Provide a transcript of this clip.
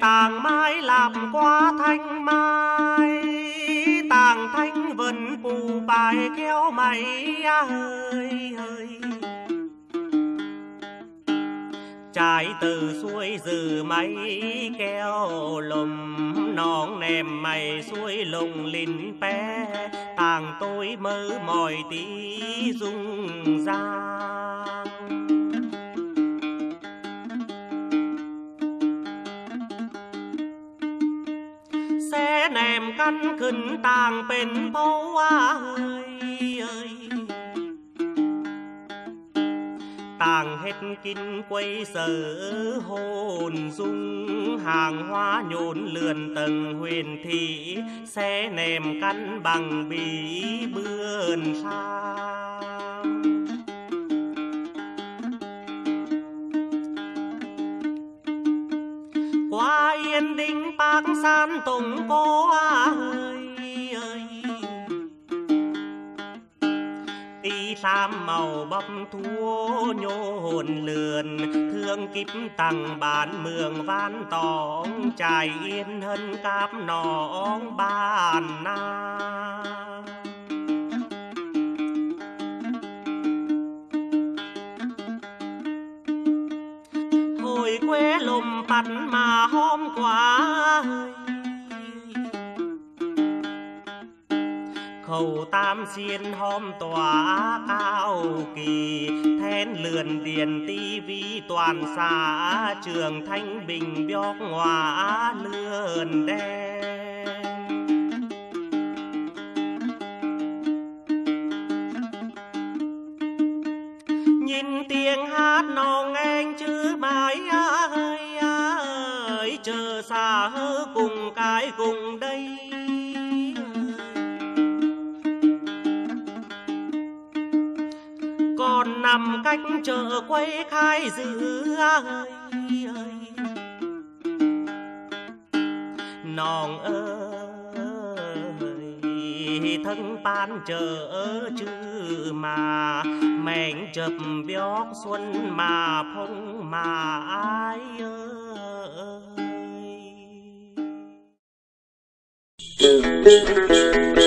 Tàng mai làm quá thanh mai. Tàng thanh vần phù bài kéo mày ơi ơi trái từ suối dừ mây kéo lùm, nón nèm mày suối lùng lìn pe tàng tôi mơ mỏi tí dung giang nèm căn khẩn tàng bên ơi ơi. Tàng hết kín quay sở hồn dung, hàng hoa nhốn lượn tầng huyền thị xe nèm căn bằng bí bươn sang qua yên đinh bác san tùng cô ơi ơi. Tí sam màu bắp thua nhô hồn lườn, thương kíp tặng bán mường van tóng trải yên hân cáp nón bàn na người quê lùm bắt mà hôm qua khẩu tam xiên hôm tỏa cao kỳ thén lườn điền tivi toàn xã, trường thanh bình bióc ngọa lườn đen. Nhìn tiếng hát non anh chứ mãi xa hơ cùng cái cùng đây. Còn nằm cách chợ quay khai giữ ơi ơi nòng ơi thân pan chờ chứ mà mẹn chập bióc xuân mà phong mà ai ơi. Música